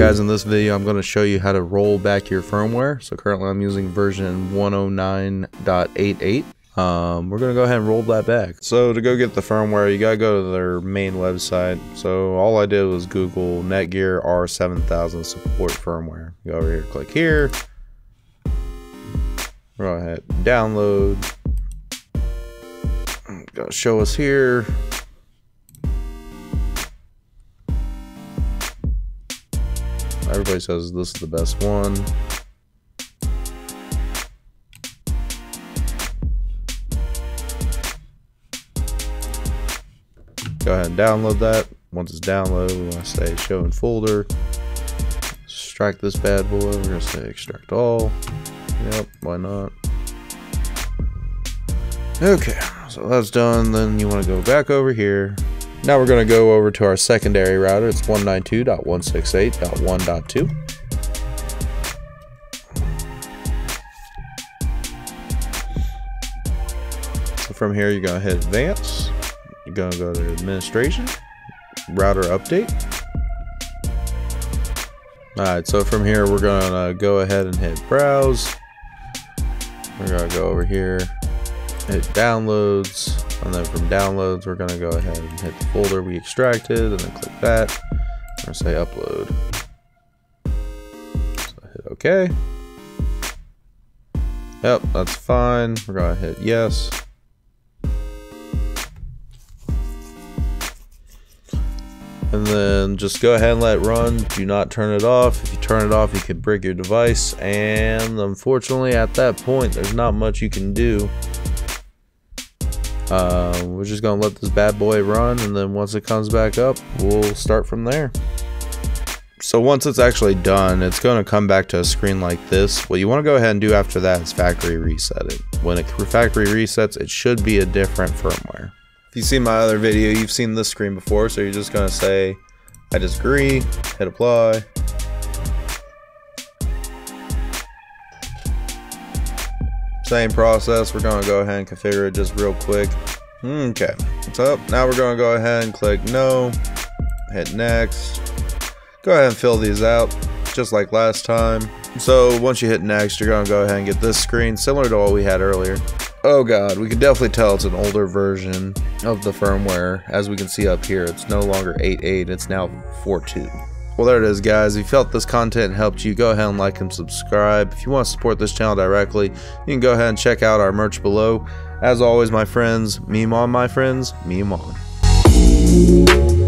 guys, in this video I'm going to show you how to roll back your firmware. So currently I'm using version 109.88. Um, we're going to go ahead and roll that back. So to go get the firmware, you got to go to their main website. So all I did was Google Netgear R7000 support firmware. Go over here, click here. Go ahead, download. Go show us here. Says this is the best one. Go ahead and download that. Once it's downloaded, we want to say show in folder. Extract this bad boy. We're going to say extract all. Yep, why not? Okay, so that's done. Then you want to go back over here. Now we're going to go over to our secondary router. It's 192.168.1.2. So from here, you're going to hit advance. You're going to go to administration, router update. Alright, so from here, we're going to go ahead and hit browse. We're going to go over here, hit downloads and then from downloads we're going to go ahead and hit the folder we extracted and then click that to say upload. So hit ok yep that's fine. We're going to hit yes. And then just go ahead and let it run. Do not turn it off. If you turn it off you could break your device. And unfortunately at that point there's not much you can do uh, we're just gonna let this bad boy run and then once it comes back up we'll start from there. So once it's actually done it's going to come back to a screen like this. What you want to go ahead and do after that is factory reset it. When it factory resets it should be a different firmware. If you've seen my other video you've seen this screen before so you're just going to say I disagree hit apply Same process, we're gonna go ahead and configure it just real quick. Okay, so now we're gonna go ahead and click no, hit next. Go ahead and fill these out, just like last time. So once you hit next, you're gonna go ahead and get this screen, similar to what we had earlier. Oh god, we can definitely tell it's an older version of the firmware. As we can see up here, it's no longer 8.8, it's now 4.2. Well, there it is, guys. If you felt this content helped you, go ahead and like and subscribe. If you want to support this channel directly, you can go ahead and check out our merch below. As always, my friends, meme on, my friends, meme on.